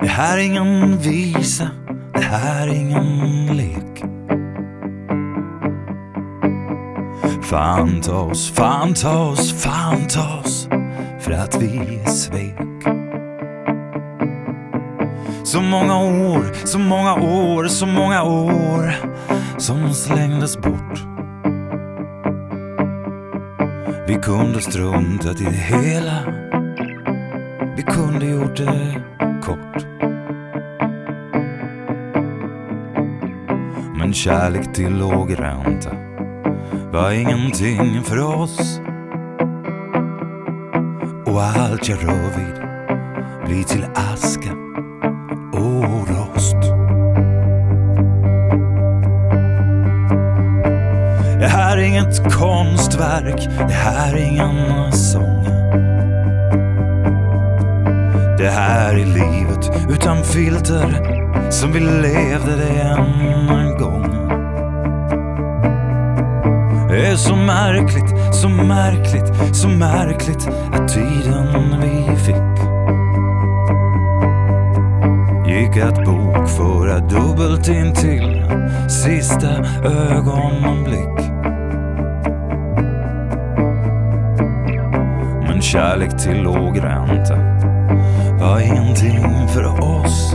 Det här är ingen visa, det här är ingen lek. Fan ta oss, fan ta oss, fan ta oss för att vi svek. Så många år, så många år, så många år som slängdes bort. Vi kunde struntat i det hela. Vi kunde gjort det kort. Men kärlek till låg ränta var ingenting för oss. Och allt jag rör vid blir till aska Ett konstverk, det här är ingen sång. Det här är livet utan filter som vi levde det en gång. Det är så märkligt, så märkligt, så märkligt att tiden vi fick gick att bokföra dubbelt intill sista ögonblick. Kärlek till låg ränta var ingenting för oss.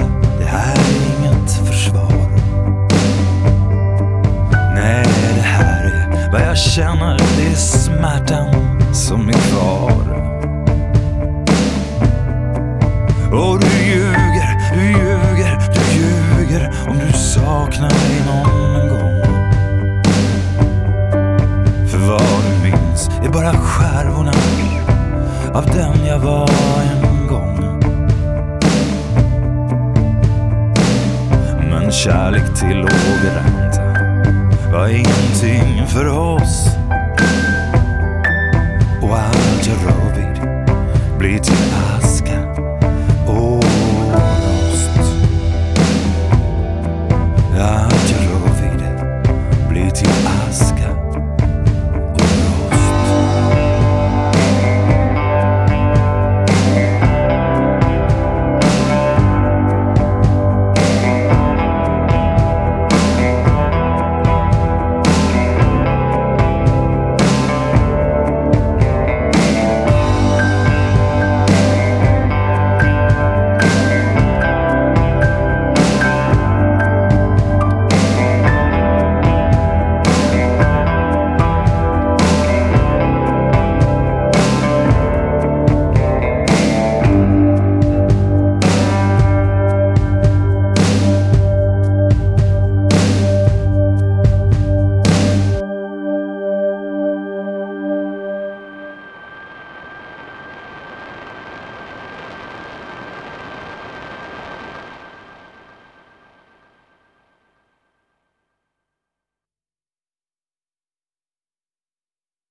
Alltså, det här är inget försvar. Nej, det här är vad jag känner, det är smärtan som är kvar. Och du ljuger, du ljuger, du ljuger om du saknar mig någon gång. För vad du minns är bara skärvorna av den jag var en kärlek till låg ränta var ingenting för oss.